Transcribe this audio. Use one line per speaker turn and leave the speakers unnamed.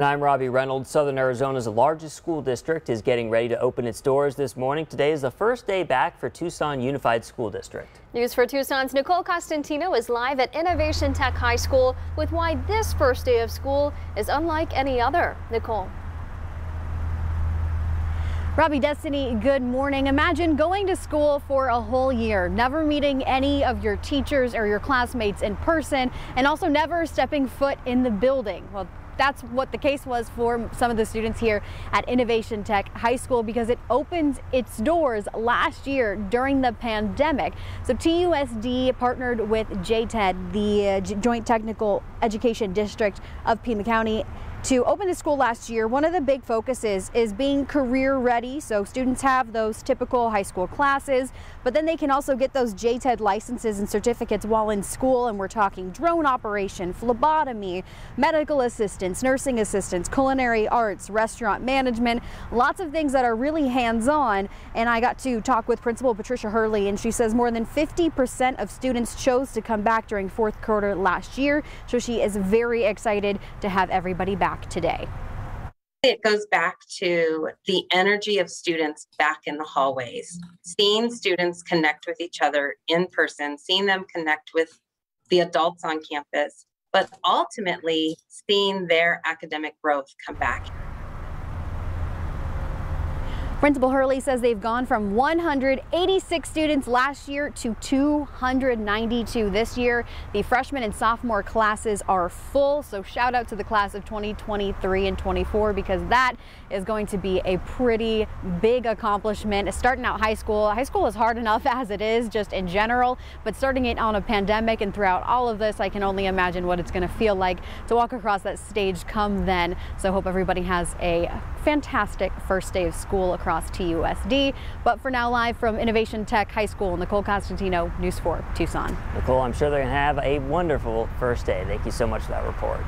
And I'm Robbie Reynolds. Southern Arizona's largest school district is getting ready to open its doors this morning. Today is the first day back for Tucson Unified School District.
News 4 Tucson's Nicole Costantino is live at Innovation Tech High School with why this first day of school is unlike any other. Nicole.
Robbie Destiny, good morning. Imagine going to school for a whole year, never meeting any of your teachers or your classmates in person, and also never stepping foot in the building. Well, that's what the case was for some of the students here at Innovation Tech High School because it opened its doors last year during the pandemic. So TUSD partnered with JTED, the Joint Technical Education District of Pima County to open the school last year, one of the big focuses is being career ready. So students have those typical high school classes, but then they can also get those JTED licenses and certificates while in school. And we're talking drone operation, phlebotomy, medical assistance, nursing assistants, culinary arts, restaurant management, lots of things that are really hands-on. And I got to talk with Principal Patricia Hurley, and she says more than 50% of students chose to come back during fourth quarter last year. So she is very excited to have everybody back back today?
It goes back to the energy of students back in the hallways, seeing students connect with each other in person, seeing them connect with the adults on campus, but ultimately seeing their academic growth come back.
Principal Hurley says they've gone from 186 students last year to 292 this year. The freshman and sophomore classes are full, so shout out to the class of 2023 and 24 because that is going to be a pretty big accomplishment. Starting out high school, high school is hard enough as it is just in general, but starting it on a pandemic and throughout all of this, I can only imagine what it's going to feel like to walk across that stage come then. So hope everybody has a fantastic first day of school across TUSD. But for now, live from Innovation Tech High School, Nicole Costantino, News 4, Tucson.
Nicole, I'm sure they're going to have a wonderful first day. Thank you so much for that report.